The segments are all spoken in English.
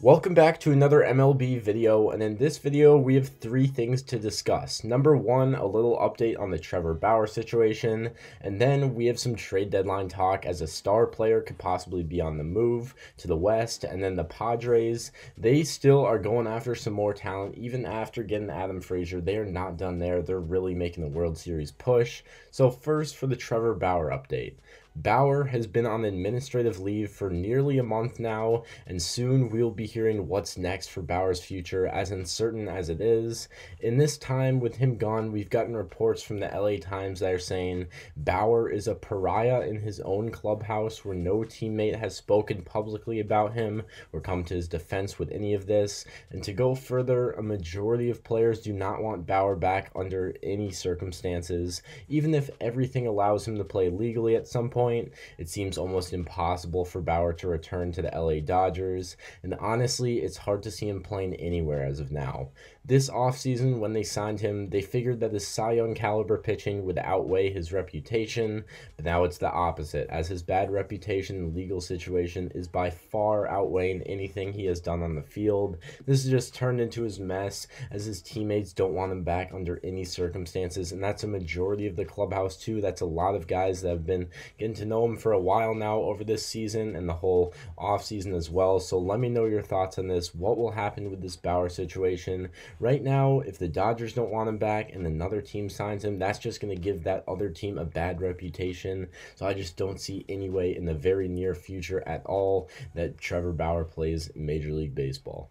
Welcome back to another MLB video, and in this video we have three things to discuss. Number one, a little update on the Trevor Bauer situation, and then we have some trade deadline talk as a star player could possibly be on the move to the West, and then the Padres, they still are going after some more talent, even after getting Adam Frazier, they are not done there, they're really making the World Series push. So first for the Trevor Bauer update. Bauer has been on administrative leave for nearly a month now, and soon we'll be hearing what's next for Bauer's future, as uncertain as it is. In this time with him gone, we've gotten reports from the LA Times that are saying Bauer is a pariah in his own clubhouse where no teammate has spoken publicly about him or come to his defense with any of this. And to go further, a majority of players do not want Bauer back under any circumstances, even if everything allows him to play legally at some point point, it seems almost impossible for Bauer to return to the LA Dodgers, and honestly, it's hard to see him playing anywhere as of now. This offseason, when they signed him, they figured that his Cy Young caliber pitching would outweigh his reputation, but now it's the opposite, as his bad reputation and legal situation is by far outweighing anything he has done on the field. This has just turned into his mess, as his teammates don't want him back under any circumstances, and that's a majority of the clubhouse, too. That's a lot of guys that have been getting to know him for a while now over this season and the whole offseason as well. So let me know your thoughts on this. What will happen with this Bauer situation? Right now, if the Dodgers don't want him back and another team signs him, that's just going to give that other team a bad reputation. So I just don't see any way in the very near future at all that Trevor Bauer plays Major League Baseball.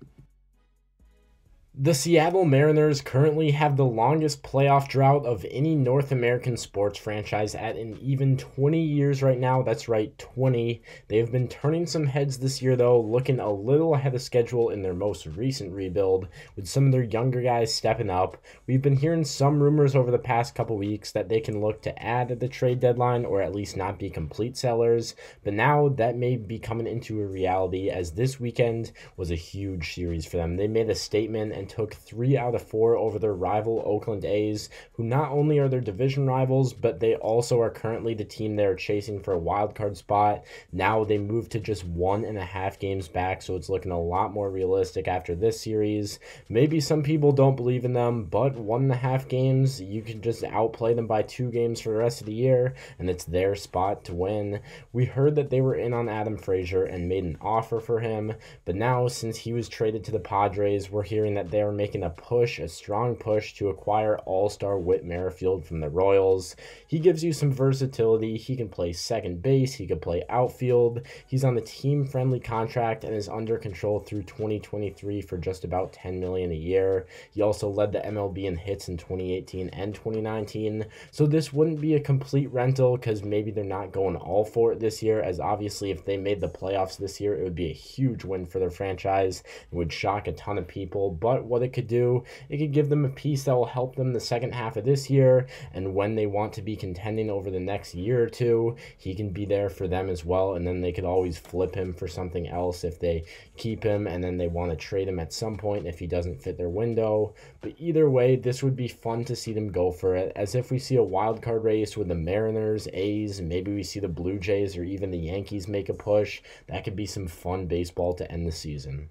The Seattle Mariners currently have the longest playoff drought of any North American sports franchise at an even 20 years right now. That's right, 20. They've been turning some heads this year, though, looking a little ahead of schedule in their most recent rebuild, with some of their younger guys stepping up. We've been hearing some rumors over the past couple weeks that they can look to add at the trade deadline or at least not be complete sellers, but now that may be coming into a reality as this weekend was a huge series for them. They made a statement and took three out of four over their rival Oakland A's, who not only are their division rivals, but they also are currently the team they're chasing for a wild card spot. Now they move to just one and a half games back, so it's looking a lot more realistic after this series. Maybe some people don't believe in them, but one and a half games, you can just outplay them by two games for the rest of the year, and it's their spot to win. We heard that they were in on Adam Frazier and made an offer for him, but now since he was traded to the Padres, we're hearing that they're making a push, a strong push to acquire all star Whit Merrifield from the Royals. He gives you some versatility. He can play second base, he can play outfield. He's on the team friendly contract and is under control through 2023 for just about 10 million a year. He also led the MLB in hits in 2018 and 2019. So this wouldn't be a complete rental because maybe they're not going all for it this year, as obviously if they made the playoffs this year, it would be a huge win for their franchise. It would shock a ton of people. But what it could do, it could give them a piece that will help them the second half of this year. And when they want to be contending over the next year or two, he can be there for them as well. And then they could always flip him for something else if they keep him and then they want to trade him at some point if he doesn't fit their window. But either way, this would be fun to see them go for it. As if we see a wild card race with the Mariners, A's, maybe we see the Blue Jays or even the Yankees make a push. That could be some fun baseball to end the season.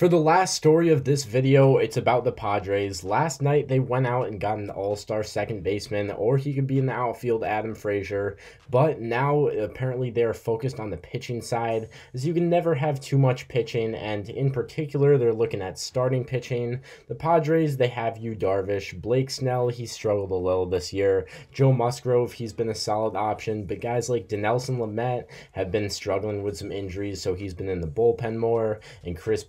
For the last story of this video, it's about the Padres. Last night, they went out and got an all-star second baseman, or he could be in the outfield, Adam Frazier. But now, apparently, they're focused on the pitching side, as you can never have too much pitching, and in particular, they're looking at starting pitching. The Padres, they have Yu Darvish. Blake Snell, he struggled a little this year. Joe Musgrove, he's been a solid option, but guys like Dinelson Lamet have been struggling with some injuries, so he's been in the bullpen more, and Chris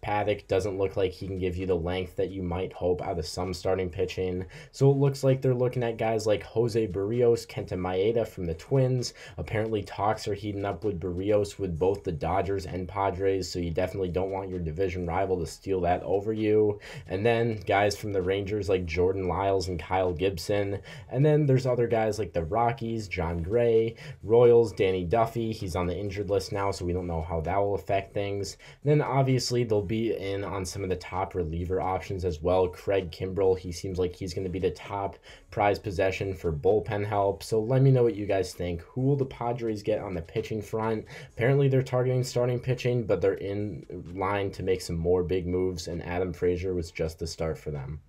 Doesn't look like he can give you the length that you might hope out of some starting pitching. So it looks like they're looking at guys like Jose Berrios, Kenta Maeda from the Twins. Apparently, talks are heating up with Barrios with both the Dodgers and Padres, so you definitely don't want your division rival to steal that over you. And then guys from the Rangers like Jordan Lyles and Kyle Gibson. And then there's other guys like the Rockies, Jon Gray, Royals, Danny Duffy. He's on the injured list now, so we don't know how that will affect things. And then obviously there'll be in on some of the top reliever options as well. Craig Kimbrel, he seems like he's going to be the top prize possession for bullpen help. So let me know what you guys think. Who will the Padres get on the pitching front? Apparently they're targeting starting pitching, but they're in line to make some more big moves, and Adam Frazier was just the start for them.